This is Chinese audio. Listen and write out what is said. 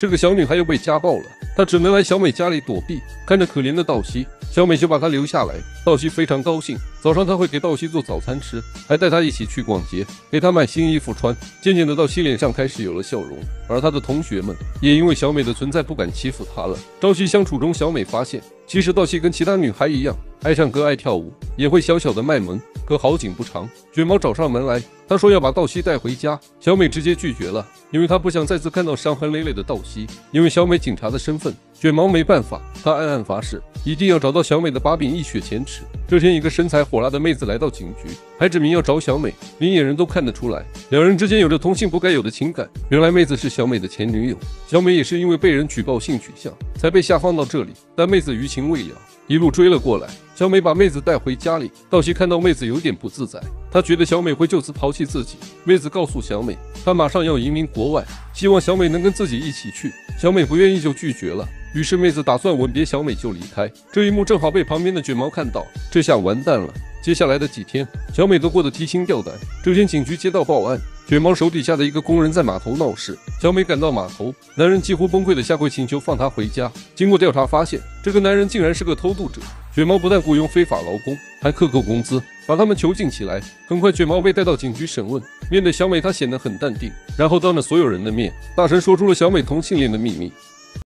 这个小女孩又被家暴了，她只能来小美家里躲避。看着可怜的道西，小美就把她留下来。道西非常高兴，早上他会给道西做早餐吃，还带她一起去逛街，给她买新衣服穿。渐渐的，道西脸上开始有了笑容，而他的同学们也因为小美的存在不敢欺负她了。朝夕相处中，小美发现，其实道西跟其他女孩一样，爱唱歌、爱跳舞，也会小小的卖萌。可好景不长，卷毛找上门来。他说要把道西带回家，小美直接拒绝了，因为她不想再次看到伤痕累累的道西。因为小美警察的身份，卷毛没办法，他暗暗发誓，一定要找到小美的把柄，一雪前耻。这天，一个身材火辣的妹子来到警局，还指明要找小美，明眼人都看得出来，两人之间有着同性不该有的情感。原来妹子是小美的前女友，小美也是因为被人举报性取向，才被下放到这里。但妹子余情未了，一路追了过来。小美把妹子带回家里，道奇看到妹子有点不自在，他觉得小美会就此抛弃自己。妹子告诉小美，她马上要移民国外，希望小美能跟自己一起去。小美不愿意就拒绝了，于是妹子打算吻别小美就离开。这一幕正好被旁边的卷毛看到，这下完蛋了。接下来的几天，小美都过得提心吊胆。这天警局接到报案。卷毛手底下的一个工人在码头闹事，小美赶到码头，男人几乎崩溃的下跪请求放他回家。经过调查发现，这个男人竟然是个偷渡者。卷毛不但雇佣非法劳工，还克扣工资，把他们囚禁起来。很快，卷毛被带到警局审问。面对小美，他显得很淡定，然后当着所有人的面，大声说出了小美同性恋的秘密。